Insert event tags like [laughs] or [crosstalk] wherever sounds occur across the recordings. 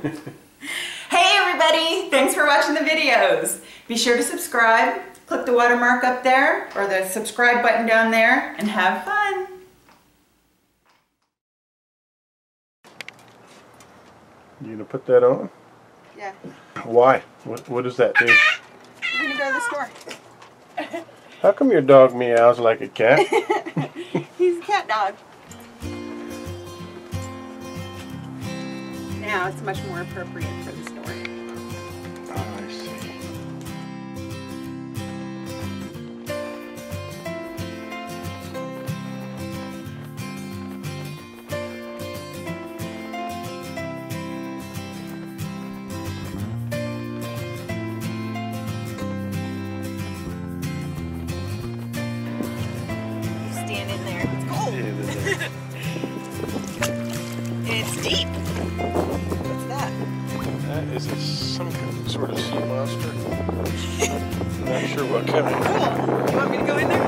[laughs] hey everybody, thanks for watching the videos. Be sure to subscribe, click the watermark up there or the subscribe button down there and have fun. You gonna put that on? Yeah. Why? What, what does that do? We're gonna go to the store. How come your dog meows like a cat? [laughs] He's a cat dog. Now it's much more appropriate for the store. Some kind of sort of sea monster. Not sure what kind. Cool. You want me to go in there?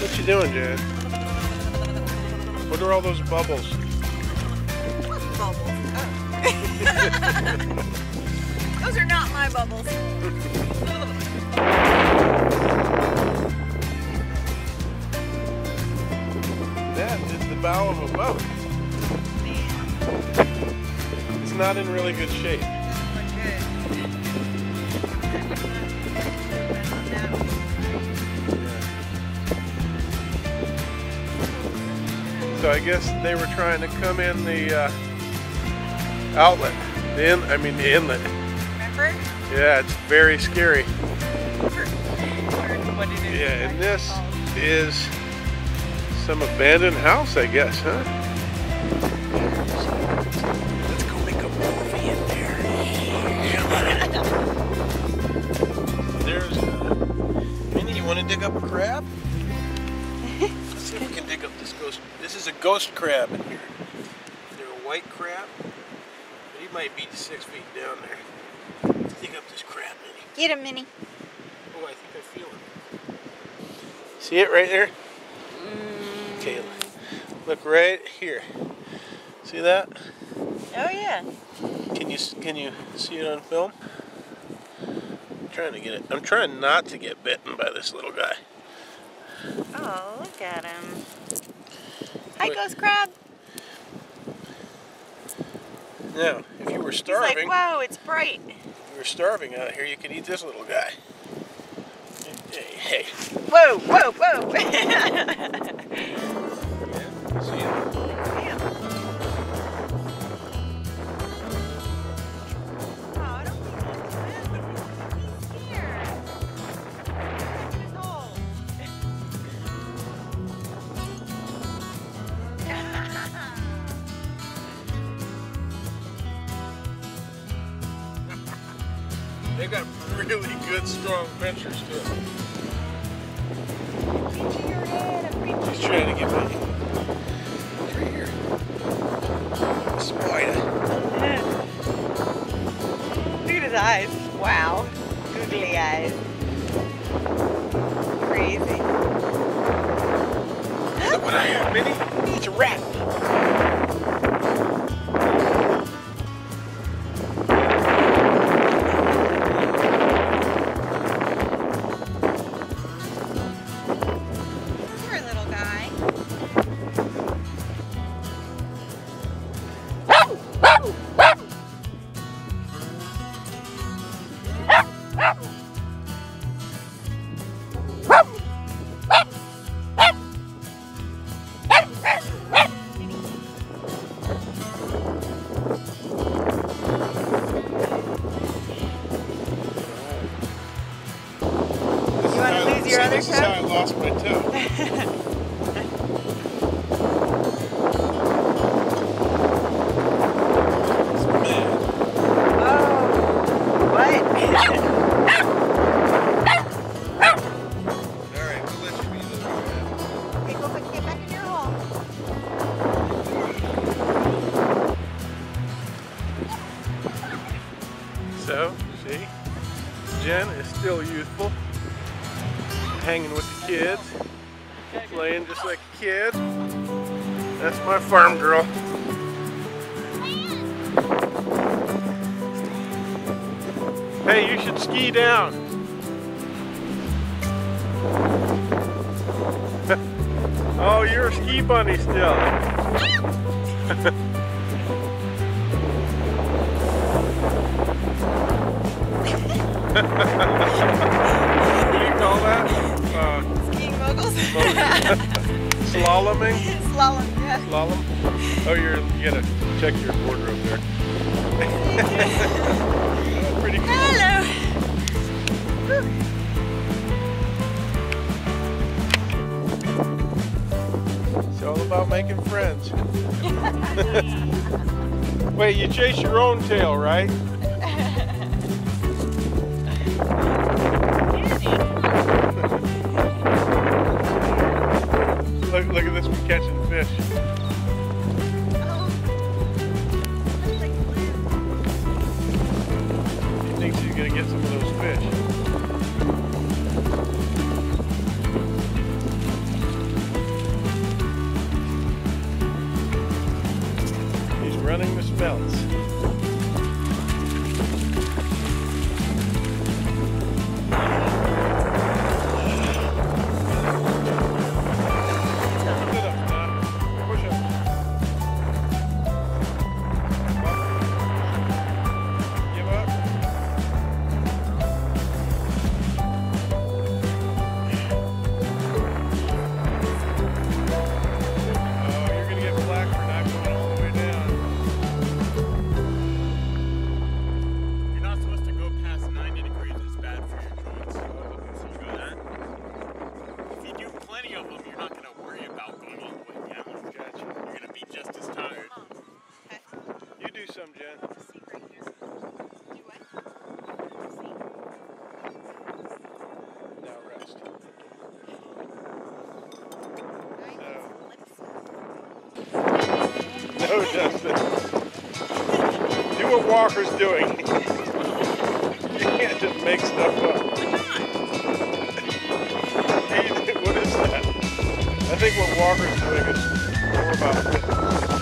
What you doing, Jan? What are all those bubbles? Bubbles. Oh. [laughs] Those are not my bubbles. That is the bow of a boat. It's not in really good shape. So I guess they were trying to come in the uh, outlet. The in, I mean the inlet. Remember? Yeah, it's very scary. What it is Yeah, and this called. is some abandoned house, I guess, huh? Let's go make a movie in there. [laughs] There's uh, Minnie. You want to dig up a crab? See if we can dig up this ghost. This is a ghost crab in here. They're a white crab, but he might be six feet down there. Let's dig up this crab, Minnie. Get him, Minnie. Oh, I think I feel it. See it right there? Mm. Okay, look right here. See that? Oh yeah. Can you can you see it on film? I'm trying to get it. I'm trying not to get bitten by this little guy. Oh, look at him. Hi, Wait. Ghost Crab. Now, if you were He's starving, like, whoa, it's bright. if you were starving out here, you could eat this little guy. Hey, hey. Whoa, whoa, whoa. [laughs] really good, strong ventures to them. Reach your head, I'm reaching He's trying to get me. Right here. Spider. Look at his eyes. Wow. Googly eyes. Crazy. Look what I have, Minnie. It's a rat. Still youthful. Hanging with the kids. Playing just like a kid. That's my farm girl. Hey, you should ski down. [laughs] oh, you're a ski bunny still. [laughs] what do you call that? Uh, Skiing moguls? [laughs] Slaloming? Slalom, yeah. Slalom? Oh, you're, you gotta check your wardrobe there. [laughs] pretty cool. Hello. It's all about making friends. [laughs] Wait, you chase your own tail, right? Running the spells. Not going to worry about going all the way down. Gotcha. You're going to be just as tired. You do some, Jen. No. [laughs] No, Justin. Do what Walker's doing. [laughs] you can't just make stuff up. I think what Walker's doing is more about fitness.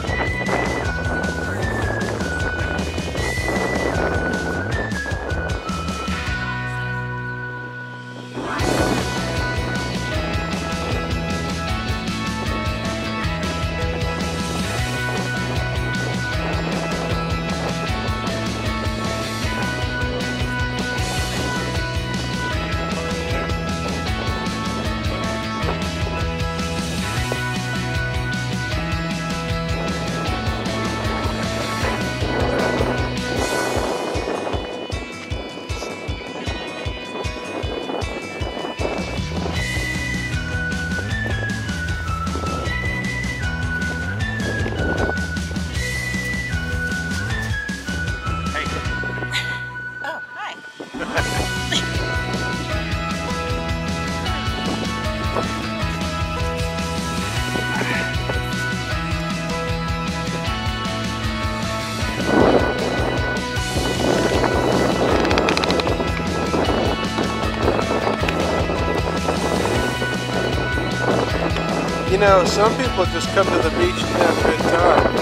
You know, some people just come to the beach to have a good time.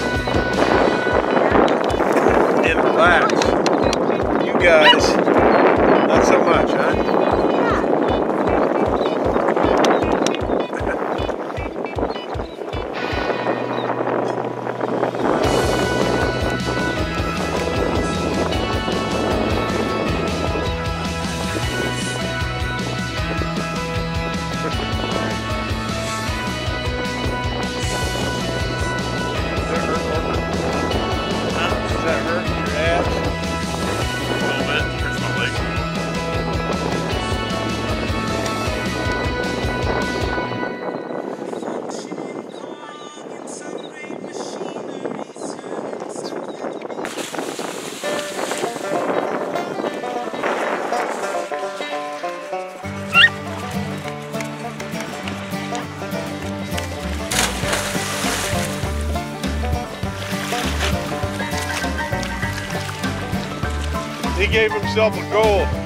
And relax. You guys, not so much, gave himself a goal.